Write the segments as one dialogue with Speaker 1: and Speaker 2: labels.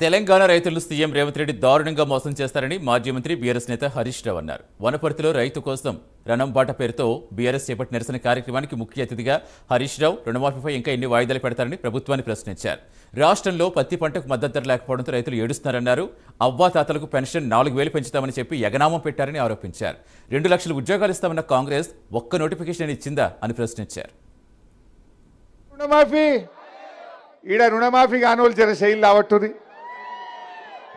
Speaker 1: తెలంగాణ రైతులను సీఎం రేవంత్ రెడ్డి దారుణంగా మోసం చేస్తారని మాజీ మంత్రి బీఆర్ఎస్ నేత హరీష్ రావు అన్నారు. వనపర్తిలో రైతు కోసం రణంబాట పేరుతో బీఆర్ఎస్ చేపట్టిన నిరసన కార్యక్రమానికి ముఖ్య అతిథిగా హరీష్ రావు రుణమాఫీపై ఇంకా ఎన్ని వాయిదాలు పెడతారని ప్రభుత్వాన్ని ప్రశ్నించారు. రాష్ట్రంలో పత్తి పంటకు మద్దతు ధర లేకపోవడంతో రైతులు ఏడుస్తున్నారన్నారు. అవ్వాతాతలకు పెన్షన్ నాలుగు వేలు పెంచుతామని చెప్పి ఎగనామం పెట్టారని ఆరోపించారు. రెండు లక్షల ఉద్యోగాలు ఇస్తామన్న కాంగ్రెస్ ఒక్క నోటిఫికేషన్ ఇచ్చిందా అని ప్రశ్నించారు.
Speaker 2: రుణమాఫీ. ఈడ రుణమాఫీ కానోలు జర శైలి లావట్టుది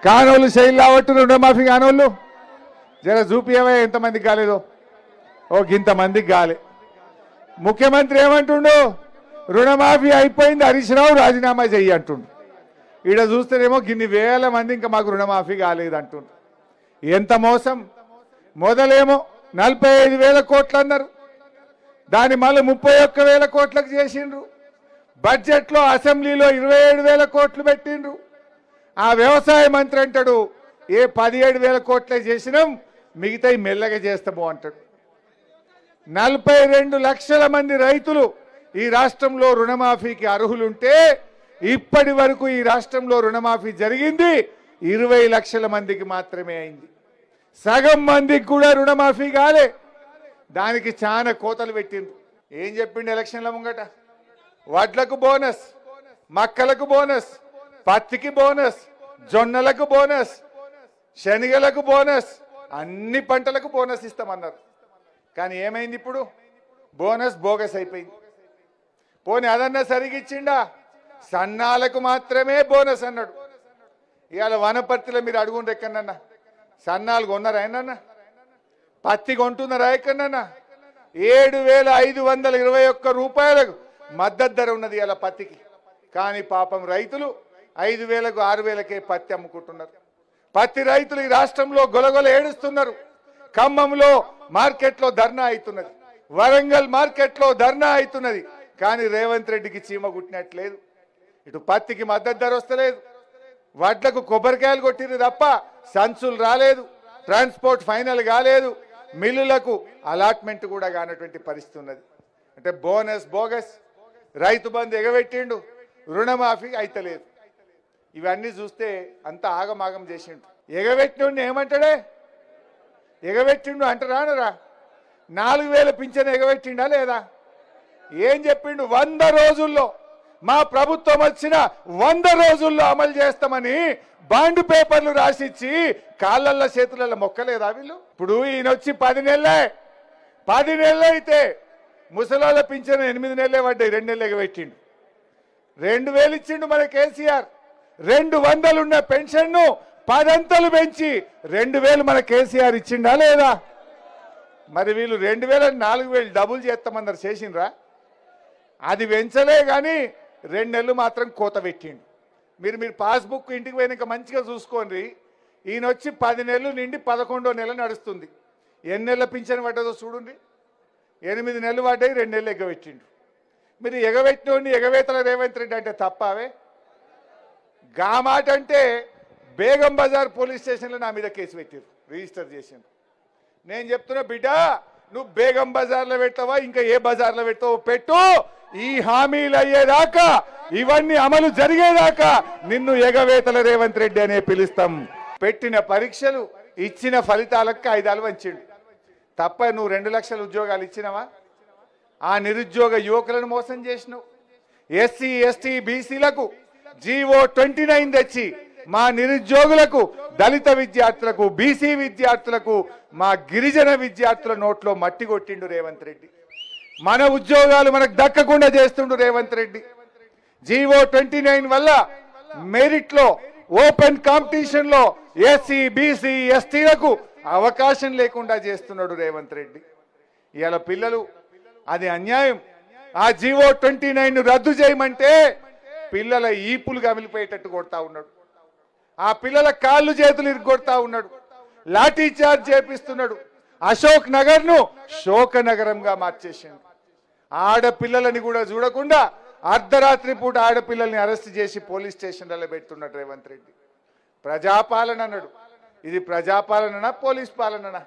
Speaker 2: కానోళ్ళు శైలి లావట్టు రుణమాఫీ కానోళ్ళు. జర చూపియవే ఎంతమందికి కాలేదో. ఓ ఇంతమందికి కాలే. ముఖ్యమంత్రి ఏమంటుండు? రుణమాఫీ అయిపోయింది హరీష్ రావు రాజీనామా చెయ్యి అంటుండు. ఈడ చూస్తేనేమో గిన్ని వేల మంది ఇంకా మాకు రుణమాఫీ కాలేదు అంటుండు ఎంత మోసం? మొదలేమో నలభై ఐదు వేల కోట్లు అన్నారు దాని మళ్ళీ ముప్పై ఒక్క వేల కోట్లకు చేసిండ్రు. బడ్జెట్లో అసెంబ్లీలో ఇరవై ఏడు వేల కోట్లు పెట్టిండ్రు. ఆ వ్యవసాయ మంత్రి అంటాడు ఏ పదిహేడు వేల కోట్లే చేసినాం మిగతా మెల్లగా చేస్తాము అంటాడు నలభై రెండు లక్షల మంది రైతులు ఈ రాష్ట్రంలో రుణమాఫీకి అర్హులుంటే ఇప్పటి వరకు ఈ రాష్ట్రంలో రుణమాఫీ జరిగింది ఇరవై లక్షల మందికి మాత్రమే అయింది. సగం మందికి కూడా రుణమాఫీ కాలే. దానికి చాలా కోతలు పెట్టింది ఏం చెప్పిండు ఎలక్షన్ల ముంగట? వడ్లకు బోనస్ మక్కలకు బోనస్ పత్తికి బోనస్ జొన్నలకు బోనస్ శనగలకు బోనస్ అన్ని పంటలకు బోనస్ ఇస్తామన్నారు. కానీ ఏమైంది ఇప్పుడు? బోనస్ బోగస్ అయిపోయింది. పోనీ అదన్నా సరిగిచ్చిండా? సన్నాలకు మాత్రమే బోనస్ అన్నాడు. ఇవాళ వనపర్తిలో మీరు అడుగుండ్రు ఎక్కడన్నా సన్నాలు కొన్నారా ఏనన్నా పత్తి కొంటున్నారా ఎక్కడన్నా ఏడు వేల ఐదు వందల ఇరవై ఒక్క రూపాయలకు మద్దతు ధర ఉన్నది ఇలా పత్తికి. కానీ పాపం రైతులు ఐదు వేలకు ఆరు వేలకే పత్తి అమ్ముకుంటున్నారు. పత్తి రైతులు ఈ రాష్ట్రంలో గొలగొల ఏడుస్తున్నారు. ఖమ్మంలో మార్కెట్లో ధర్నా అవుతున్నది. వరంగల్ మార్కెట్లో ధర్నా అవుతున్నది. కానీ రేవంత్ రెడ్డికి చీమ కుట్టినట్లేదు. ఇటు పత్తికి మద్దతు ధర వస్తలేదు. వడ్లకు కొబ్బరికాయలు కొట్టింది తప్ప సంచులు రాలేదు. ట్రాన్స్పోర్ట్ ఫైనల్ కాలేదు. మిల్లులకు అలాట్మెంట్ కూడా కానటువంటి పరిస్థితి ఉన్నది. అంటే బోనస్ బోగస్. రైతు బంధు ఎగబెట్టిండు. రుణమాఫీ అయితలేదు. ఇవన్నీ చూస్తే అంత ఆగమాగం చేసిండు. ఎగబెట్టిండు ఏమంటాడే? ఎగబెట్టిండు అంటారా అనరా? నాలుగు వేల పింఛన్ ఎగబెట్టిండా లేదా? ఏం చెప్పిండు? వంద రోజుల్లో మా ప్రభుత్వం వచ్చిన వంద రోజుల్లో అమలు చేస్తామని బాండ్ పేపర్లు రాసిచ్చి కాళ్ళల్లో చేతులలో మొక్కలేదా వీళ్ళు? ఇప్పుడు ఈయన వచ్చి పది నెలలే. పది నెలలైతే అయితే ముసలాళ్ళ పింఛన్ ఎనిమిది నెలలే పడ్డాయి రెండు నెలలు ఎగబెట్టిండు. రెండు వేలు ఇచ్చిండు మన కేసీఆర్. రెండు వందలున్న పెన్షన్ను పదంతలు పెంచి రెండు వేలు మన కేసీఆర్ ఇచ్చిండా లేదా? మరి వీళ్ళు రెండు వేల నాలుగు వేలు డబుల్ చేస్తామన్నారు చేసిండ్రా? అది పెంచలే కానీ రెండు నెలలు మాత్రం కోత పెట్టిండు. మీరు మీరు పాస్బుక్ ఇంటికి పోయినాక మంచిగా చూసుకోండి. ఈయన వచ్చి పది నెలలు నిండి పదకొండో నెల నడుస్తుంది. ఎన్ని నెలల పింఛన్ పడ్డదో చూడండి. ఎనిమిది నెలలు పడ్డాయి రెండు నెలలు ఎగబెట్టిండు. మీరు ఎగబెట్టినోడిని ఎగవేతల రేవంత్ రెడ్డి అంటే తప్పవే? గా మాట అంటే బేగం బజార్ పోలీస్ స్టేషన్లో నా మీద కేసు పెట్టారు రిజిస్టర్ చేసిండ్రు. నేను చెప్తున్నా బిడ్డ నువ్వు బేగం బజార్లో పెట్టావా ఇంకా ఏ బజార్లో పెట్టావో పెట్టు. ఈ హామీలు అయ్యేదాకా ఇవన్నీ అమలు జరిగేదాకా నిన్ను ఎగవేతల రేవంత్ రెడ్డి అనే పిలుస్తాం. పెట్టిన పరీక్షలు ఇచ్చిన ఫలితాలకు ఐదాలు వంచిండు. తప్ప నువ్వు రెండు లక్షల ఉద్యోగాలు ఇచ్చినవా? ఆ నిరుద్యోగ యువకులను మోసం చేసినావు. ఎస్సీ ఎస్టీ బీసీలకు జీవో ట్వంటీ నైన్ తెచ్చి మా నిరుద్యోగులకు దళిత విద్యార్థులకు బీసీ విద్యార్థులకు మా గిరిజన విద్యార్థుల నోట్లో మట్టి కొట్టిండు రేవంత్ రెడ్డి. మన ఉద్యోగాలు మనకు దక్కకుండా చేస్తుండు Revanth Reddy. GO twenty nine వల్ల మెరిట్లో ఓపెన్ కాంపిటీషన్లో ఎస్సీ బీసీ ఎస్టీలకు అవకాశం లేకుండా చేస్తున్నాడు రేవంత్ రెడ్డి. ఇవాళ పిల్లలు అది అన్యాయం. ఆ జీవో ట్వంటీ నైన్ రద్దు చేయమంటే పిల్లల ఈపులు గమిలిపోయేటట్టు కొడతా ఉన్నాడు. ఆ పిల్లల కాళ్ళు చేతులు ఇరుగొడతా ఉన్నాడు. లాఠీ చార్జ్ చేపిస్తున్నాడు. అశోక్ నగర్ను శోక నగరంగా మార్చేసిండు. ఆడపిల్లలని కూడా చూడకుండా అర్ధరాత్రి పూట ఆడపిల్లల్ని అరెస్ట్ చేసి పోలీస్ స్టేషన్లలో పెడుతున్నాడు రేవంత్ రెడ్డి. ప్రజాపాలన అన్నాడు. ఇది ప్రజాపాలననా పోలీస్ పాలననా?